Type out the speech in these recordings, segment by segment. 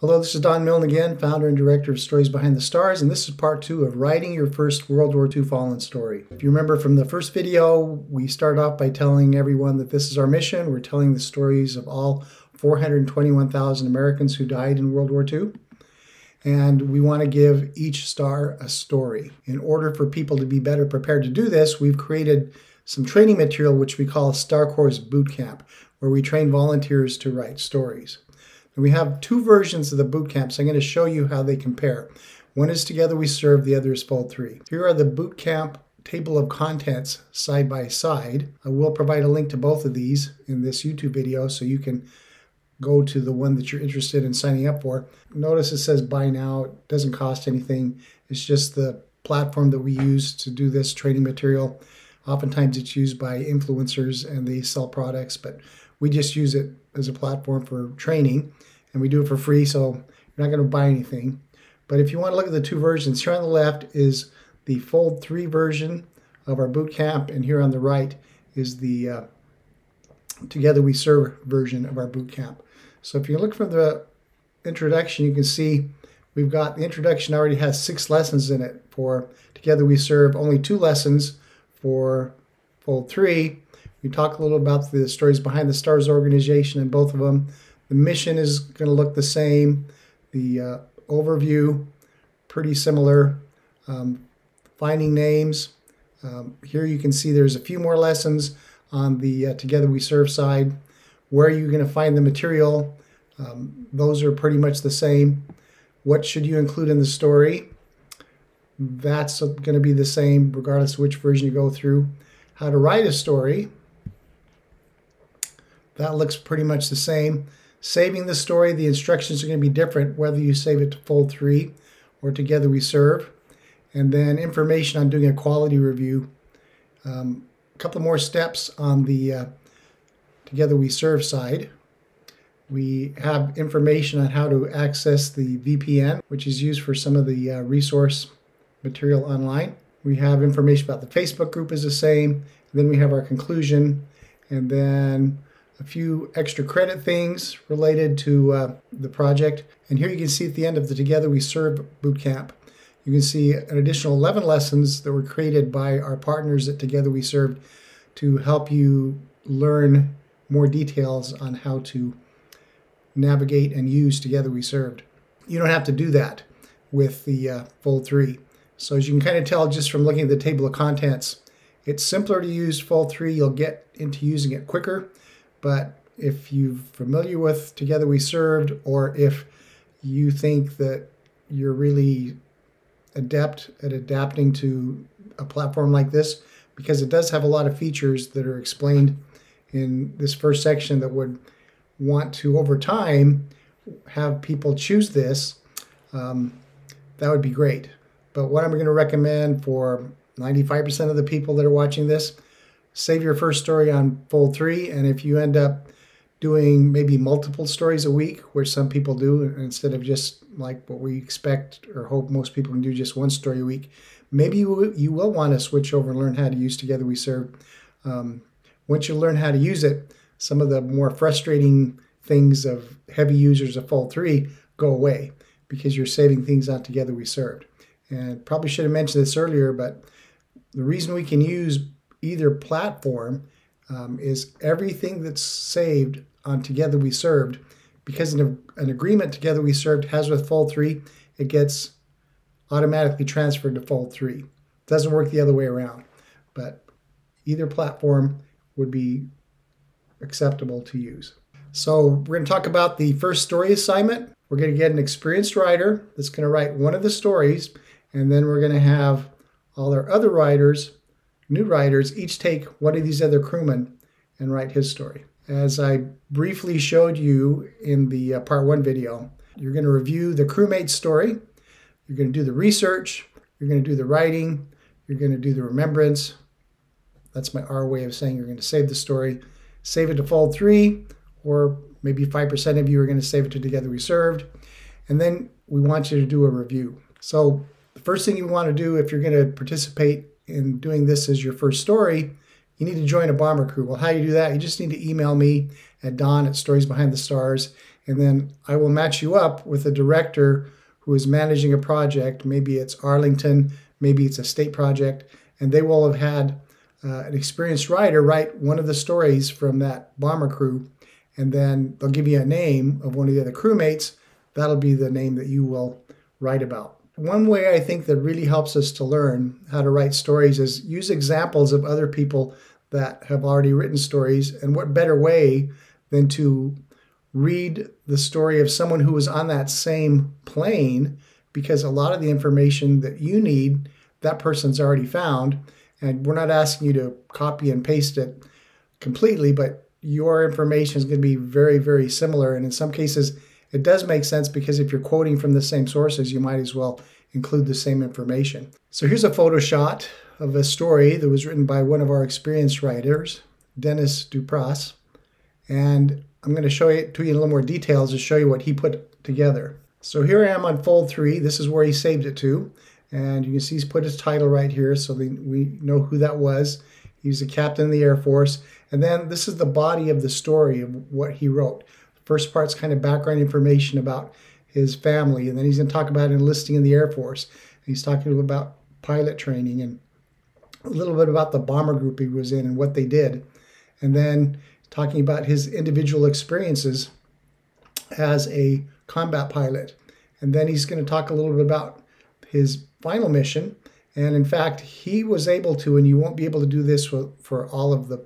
Hello, this is Don Milne again, founder and director of Stories Behind the Stars, and this is part two of writing your first World War II fallen story. If you remember from the first video, we start off by telling everyone that this is our mission. We're telling the stories of all 421,000 Americans who died in World War II. And we want to give each star a story. In order for people to be better prepared to do this, we've created some training material which we call Star Corps Boot Camp, where we train volunteers to write stories. We have two versions of the boot camps. I'm going to show you how they compare. One is Together We Serve, the other is Fold 3. Here are the boot camp table of contents side by side. I will provide a link to both of these in this YouTube video so you can go to the one that you're interested in signing up for. Notice it says buy now. It doesn't cost anything. It's just the platform that we use to do this training material. Oftentimes it's used by influencers and they sell products, but we just use it as a platform for training and we do it for free, so you're not going to buy anything. But if you want to look at the two versions, here on the left is the Fold 3 version of our boot camp, and here on the right is the uh, Together We Serve version of our boot camp. So if you look from the introduction, you can see we've got the introduction already has six lessons in it for Together We Serve, only two lessons for Fold 3. We talk a little about the stories behind the STARS organization and both of them. The mission is going to look the same. The uh, overview, pretty similar. Um, finding names. Um, here you can see there's a few more lessons on the uh, Together We Serve side. Where are you going to find the material? Um, those are pretty much the same. What should you include in the story? That's going to be the same regardless which version you go through. How to write a story. That looks pretty much the same. Saving the story, the instructions are going to be different whether you save it to fold three or together we serve. And then information on doing a quality review. Um, a couple more steps on the uh, together we serve side. We have information on how to access the VPN, which is used for some of the uh, resource material online. We have information about the Facebook group is the same. then we have our conclusion, and then a few extra credit things related to uh, the project. And here you can see at the end of the Together We Serve bootcamp, you can see an additional 11 lessons that were created by our partners at Together We Served to help you learn more details on how to navigate and use Together We Served. You don't have to do that with the uh, Fold 3. So as you can kind of tell just from looking at the table of contents, it's simpler to use Fold 3. You'll get into using it quicker. But if you're familiar with Together We Served, or if you think that you're really adept at adapting to a platform like this, because it does have a lot of features that are explained in this first section that would want to, over time, have people choose this, um, that would be great. But what I'm going to recommend for 95% of the people that are watching this save your first story on fold three. And if you end up doing maybe multiple stories a week, which some people do, instead of just like what we expect or hope most people can do just one story a week, maybe you will, you will want to switch over and learn how to use Together We Serve. Um, once you learn how to use it, some of the more frustrating things of heavy users of Fold 3 go away because you're saving things on Together We Served. And probably should have mentioned this earlier, but the reason we can use either platform um, is everything that's saved on Together We Served, because an, an agreement Together We Served has with Fold 3, it gets automatically transferred to Fold 3. It doesn't work the other way around, but either platform would be acceptable to use. So we're going to talk about the first story assignment. We're going to get an experienced writer that's going to write one of the stories, and then we're going to have all our other writers new writers each take one of these other crewmen and write his story. As I briefly showed you in the uh, part one video, you're going to review the crewmate's story, you're going to do the research, you're going to do the writing, you're going to do the remembrance. That's my R way of saying you're going to save the story, save it to fold three, or maybe 5% of you are going to save it to Together We Served. And then we want you to do a review. So the first thing you want to do if you're going to participate in doing this as your first story, you need to join a bomber crew. Well, how do you do that? You just need to email me at don at stories behind the stars, And then I will match you up with a director who is managing a project. Maybe it's Arlington, maybe it's a state project, and they will have had uh, an experienced writer write one of the stories from that bomber crew. And then they'll give you a name of one of the other crewmates. That'll be the name that you will write about. One way I think that really helps us to learn how to write stories is use examples of other people that have already written stories. And what better way than to read the story of someone who was on that same plane? Because a lot of the information that you need, that person's already found. And we're not asking you to copy and paste it completely, but your information is going to be very, very similar. And in some cases, it does make sense because if you're quoting from the same sources, you might as well include the same information. So here's a photo shot of a story that was written by one of our experienced writers, Dennis Dupras. And I'm going to show it to you in a little more details to show you what he put together. So here I am on fold three. This is where he saved it to. And you can see he's put his title right here so we know who that was. He's a captain in the Air Force. And then this is the body of the story of what he wrote. First part's kind of background information about his family. And then he's going to talk about enlisting in the Air Force. And he's talking about pilot training and a little bit about the bomber group he was in and what they did. And then talking about his individual experiences as a combat pilot. And then he's going to talk a little bit about his final mission. And in fact, he was able to, and you won't be able to do this for, for all of the,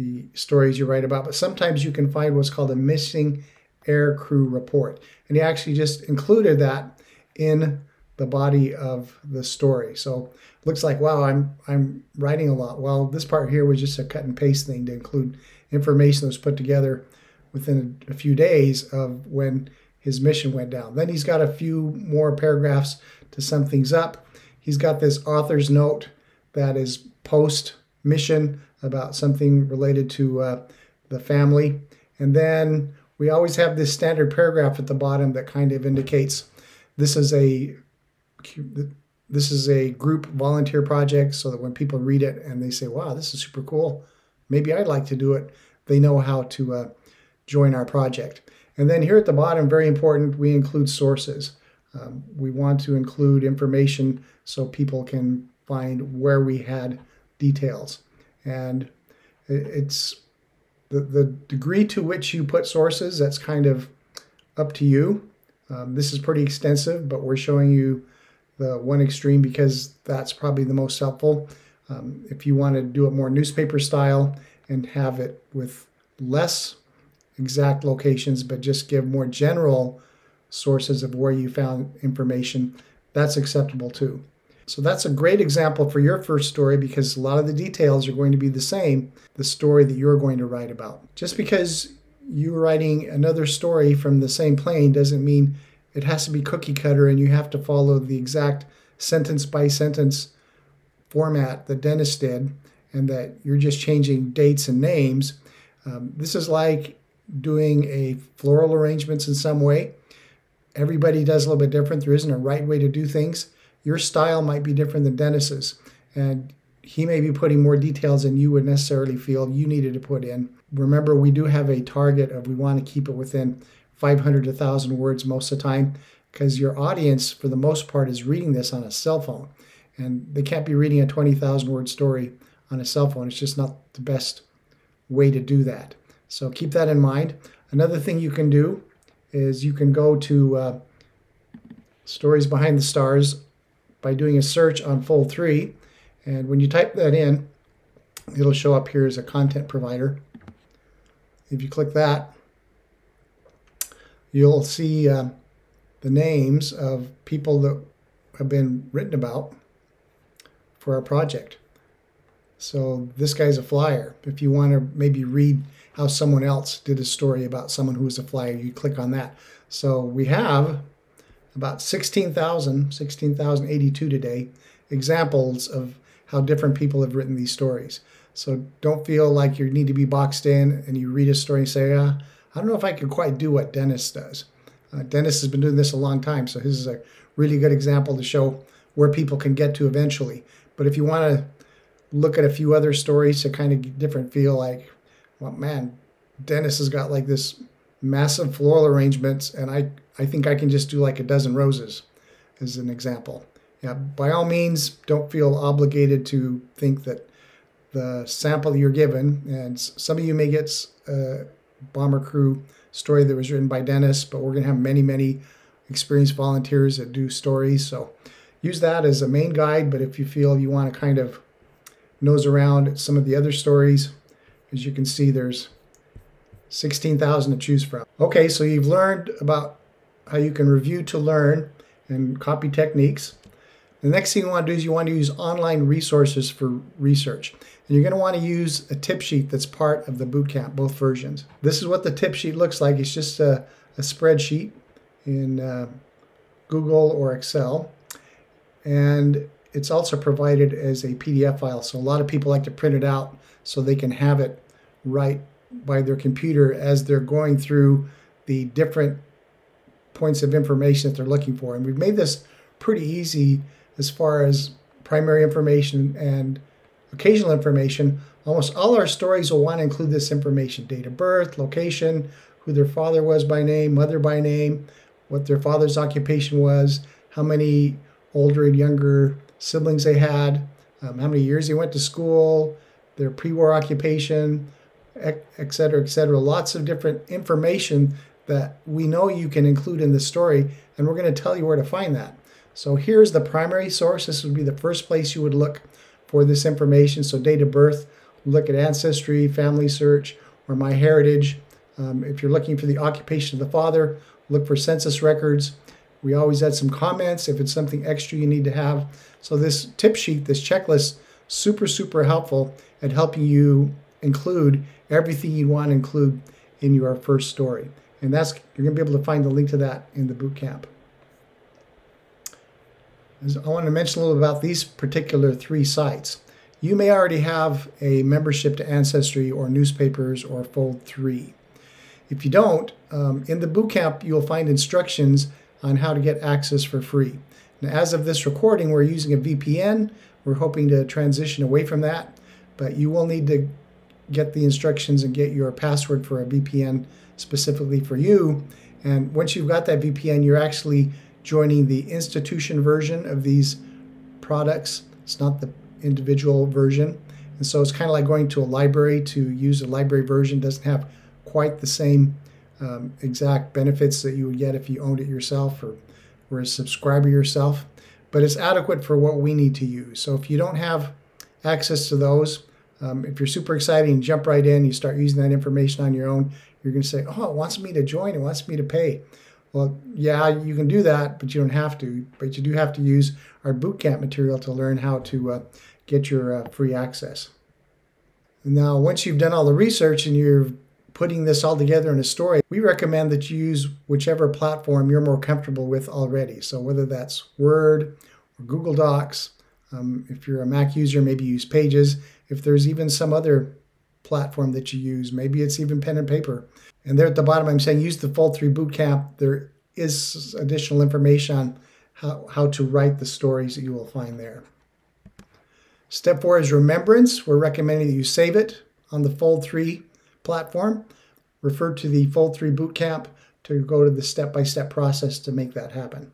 the stories you write about, but sometimes you can find what's called a missing air crew report. And he actually just included that in the body of the story. So looks like wow, I'm I'm writing a lot. Well, this part here was just a cut and paste thing to include information that was put together within a, a few days of when his mission went down. Then he's got a few more paragraphs to sum things up. He's got this author's note that is post mission about something related to uh, the family. And then we always have this standard paragraph at the bottom that kind of indicates this is a this is a group volunteer project so that when people read it and they say wow this is super cool. Maybe i'd like to do it they know how to uh, join our project. And then here at the bottom very important we include sources. Um, we want to include information so people can find where we had details and it's the, the degree to which you put sources, that's kind of up to you. Um, this is pretty extensive, but we're showing you the one extreme because that's probably the most helpful. Um, if you want to do it more newspaper style and have it with less exact locations, but just give more general sources of where you found information, that's acceptable too. So that's a great example for your first story because a lot of the details are going to be the same, the story that you're going to write about. Just because you're writing another story from the same plane doesn't mean it has to be cookie cutter and you have to follow the exact sentence by sentence format that Dennis did and that you're just changing dates and names. Um, this is like doing a floral arrangements in some way. Everybody does a little bit different. There isn't a right way to do things your style might be different than Dennis's, and he may be putting more details than you would necessarily feel you needed to put in. Remember, we do have a target of we want to keep it within 500 to 1,000 words most of the time because your audience, for the most part, is reading this on a cell phone. And they can't be reading a 20,000 word story on a cell phone. It's just not the best way to do that. So keep that in mind. Another thing you can do is you can go to uh, Stories Behind the Stars by doing a search on Fold 3. And when you type that in, it'll show up here as a content provider. If you click that, you'll see uh, the names of people that have been written about for our project. So this guy's a flyer. If you want to maybe read how someone else did a story about someone who was a flyer, you click on that. So we have about 16,000, 16,082 today, examples of how different people have written these stories. So don't feel like you need to be boxed in and you read a story and say, ah, I don't know if I can quite do what Dennis does. Uh, Dennis has been doing this a long time, so this is a really good example to show where people can get to eventually. But if you want to look at a few other stories to kind of different feel like, well, man, Dennis has got like this massive floral arrangements, and I, I think I can just do like a dozen roses as an example. Yeah, by all means, don't feel obligated to think that the sample you're given, and some of you may get a uh, bomber crew story that was written by Dennis, but we're going to have many, many experienced volunteers that do stories. So use that as a main guide, but if you feel you want to kind of nose around some of the other stories, as you can see, there's 16,000 to choose from. Okay, so you've learned about how you can review to learn and copy techniques. The next thing you want to do is you want to use online resources for research. And you're going to want to use a tip sheet that's part of the bootcamp, both versions. This is what the tip sheet looks like. It's just a, a spreadsheet in uh, Google or Excel. And it's also provided as a PDF file. So a lot of people like to print it out so they can have it right by their computer as they're going through the different points of information that they're looking for. And we've made this pretty easy as far as primary information and occasional information. Almost all our stories will want to include this information date of birth, location, who their father was by name, mother by name, what their father's occupation was, how many older and younger siblings they had, um, how many years they went to school, their pre war occupation, et cetera, et cetera. Lots of different information that we know you can include in the story, and we're going to tell you where to find that. So here's the primary source. This would be the first place you would look for this information. So date of birth, look at Ancestry, Family Search, or MyHeritage. Um, if you're looking for the occupation of the father, look for census records. We always add some comments if it's something extra you need to have. So this tip sheet, this checklist, super, super helpful at helping you include everything you want to include in your first story. And that's you're going to be able to find the link to that in the boot camp. I want to mention a little about these particular three sites. You may already have a membership to Ancestry or newspapers or Fold 3. If you don't, um, in the bootcamp, you'll find instructions on how to get access for free. Now, as of this recording, we're using a VPN. We're hoping to transition away from that, but you will need to get the instructions and get your password for a VPN specifically for you. And once you've got that VPN, you're actually joining the institution version of these products. It's not the individual version. And so it's kind of like going to a library to use a library version. It doesn't have quite the same um, exact benefits that you would get if you owned it yourself or were a subscriber yourself. But it's adequate for what we need to use. So if you don't have access to those, um, if you're super excited and jump right in, you start using that information on your own, you're going to say, oh, it wants me to join, it wants me to pay. Well, yeah, you can do that, but you don't have to. But you do have to use our bootcamp material to learn how to uh, get your uh, free access. Now, once you've done all the research and you're putting this all together in a story, we recommend that you use whichever platform you're more comfortable with already. So whether that's Word or Google Docs, um, if you're a Mac user, maybe use Pages. If there's even some other platform that you use, maybe it's even pen and paper. And there at the bottom, I'm saying use the Fold 3 Bootcamp. There is additional information on how, how to write the stories that you will find there. Step four is remembrance. We're recommending that you save it on the Fold 3 platform. Refer to the Fold 3 Bootcamp to go to the step-by-step process to make that happen.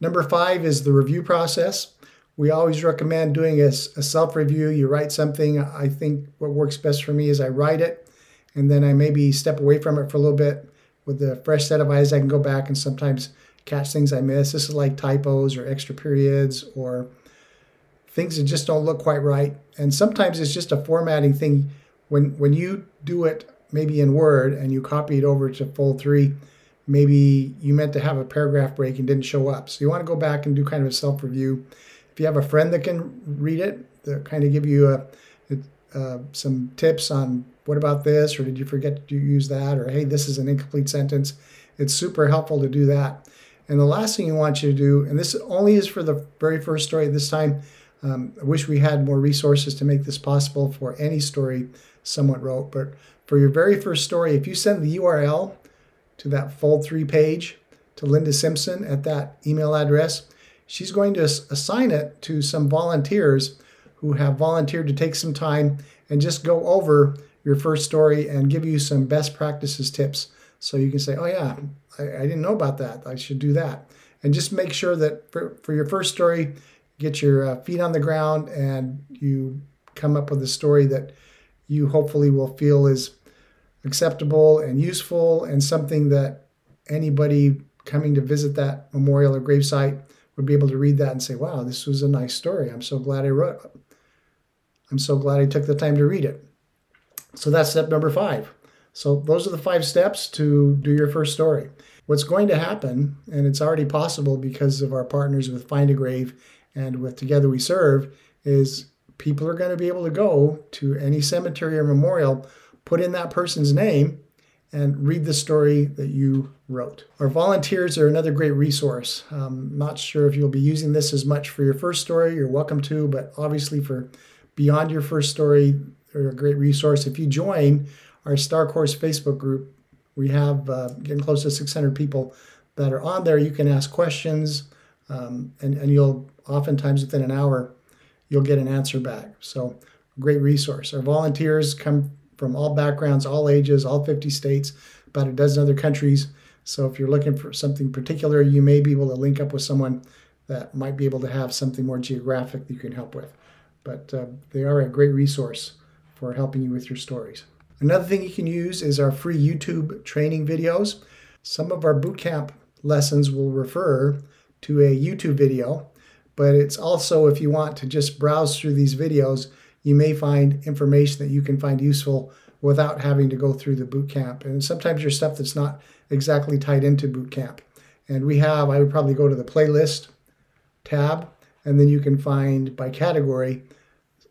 Number five is the review process. We always recommend doing a, a self-review. You write something. I think what works best for me is I write it, and then I maybe step away from it for a little bit. With a fresh set of eyes, I can go back and sometimes catch things I miss. This is like typos or extra periods or things that just don't look quite right. And sometimes it's just a formatting thing. When when you do it maybe in Word and you copy it over to Fold 3, maybe you meant to have a paragraph break and didn't show up. So you want to go back and do kind of a self-review. If you have a friend that can read it, that kind of give you a, uh, some tips on what about this, or did you forget to use that, or hey, this is an incomplete sentence. It's super helpful to do that. And the last thing you want you to do, and this only is for the very first story this time, um, I wish we had more resources to make this possible for any story someone wrote. But for your very first story, if you send the URL to that Fold 3 page to Linda Simpson at that email address, she's going to assign it to some volunteers who have volunteered to take some time and just go over your first story and give you some best practices tips so you can say, oh, yeah, I, I didn't know about that. I should do that. And just make sure that for, for your first story, get your uh, feet on the ground and you come up with a story that you hopefully will feel is acceptable and useful and something that anybody coming to visit that memorial or gravesite would be able to read that and say, wow, this was a nice story. I'm so glad I wrote it. I'm so glad I took the time to read it. So that's step number five. So those are the five steps to do your first story. What's going to happen, and it's already possible because of our partners with Find a Grave and with Together We Serve, is people are going to be able to go to any cemetery or memorial, put in that person's name, and read the story that you wrote. Our volunteers are another great resource. Um, not sure if you'll be using this as much for your first story, you're welcome to, but obviously for beyond your first story, they're a great resource. If you join our Star Corps Facebook group, we have uh, getting close to 600 people that are on there. You can ask questions, um, and, and you'll oftentimes within an hour, you'll get an answer back. So, great resource. Our volunteers come from all backgrounds, all ages, all 50 states, about a dozen other countries. So, if you're looking for something particular, you may be able to link up with someone that might be able to have something more geographic that you can help with. But uh, they are a great resource for helping you with your stories. Another thing you can use is our free YouTube training videos. Some of our bootcamp lessons will refer to a YouTube video, but it's also if you want to just browse through these videos, you may find information that you can find useful without having to go through the boot camp. And sometimes your stuff that's not exactly tied into boot camp. And we have, I would probably go to the playlist tab, and then you can find by category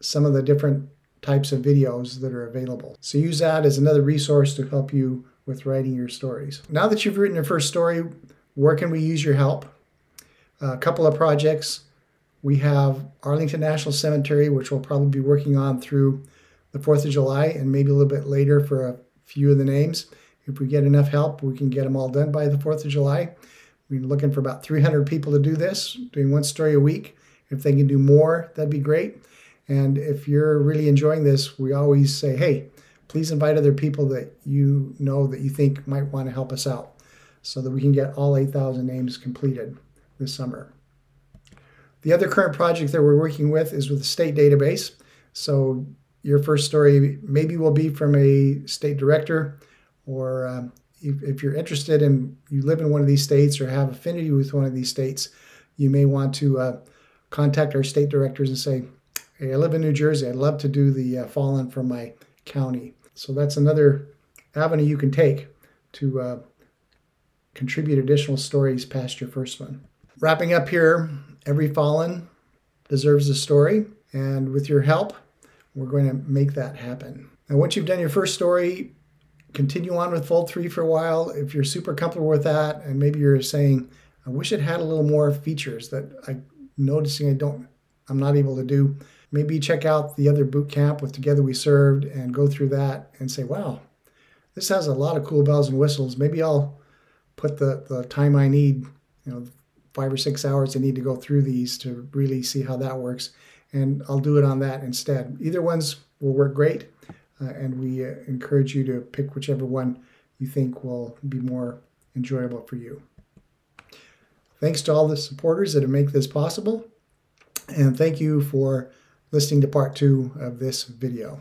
some of the different types of videos that are available. So use that as another resource to help you with writing your stories. Now that you've written your first story, where can we use your help? A couple of projects. We have Arlington National Cemetery, which we'll probably be working on through the 4th of July and maybe a little bit later for a few of the names. If we get enough help, we can get them all done by the 4th of July. We're looking for about 300 people to do this, doing one story a week. If they can do more, that'd be great. And if you're really enjoying this, we always say, hey, please invite other people that you know that you think might want to help us out so that we can get all 8,000 names completed this summer. The other current project that we're working with is with the state database. So your first story maybe will be from a state director, or um, if, if you're interested and you live in one of these states or have affinity with one of these states, you may want to uh, contact our state directors and say, Hey, I live in New Jersey. I'd love to do the uh, fallen from my county. So that's another avenue you can take to uh, contribute additional stories past your first one. Wrapping up here, every fallen deserves a story, and with your help, we're going to make that happen. Now, once you've done your first story, continue on with Fold 3 for a while. If you're super comfortable with that, and maybe you're saying, I wish it had a little more features that I'm noticing I don't, I'm not able to do, maybe check out the other boot camp with Together We Served and go through that and say, wow, this has a lot of cool bells and whistles. Maybe I'll put the, the time I need, you know, five or six hours I need to go through these to really see how that works. And I'll do it on that instead. Either ones will work great. Uh, and we uh, encourage you to pick whichever one you think will be more enjoyable for you. Thanks to all the supporters that make this possible. And thank you for listening to part two of this video.